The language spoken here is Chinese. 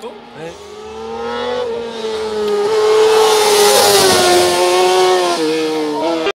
哎。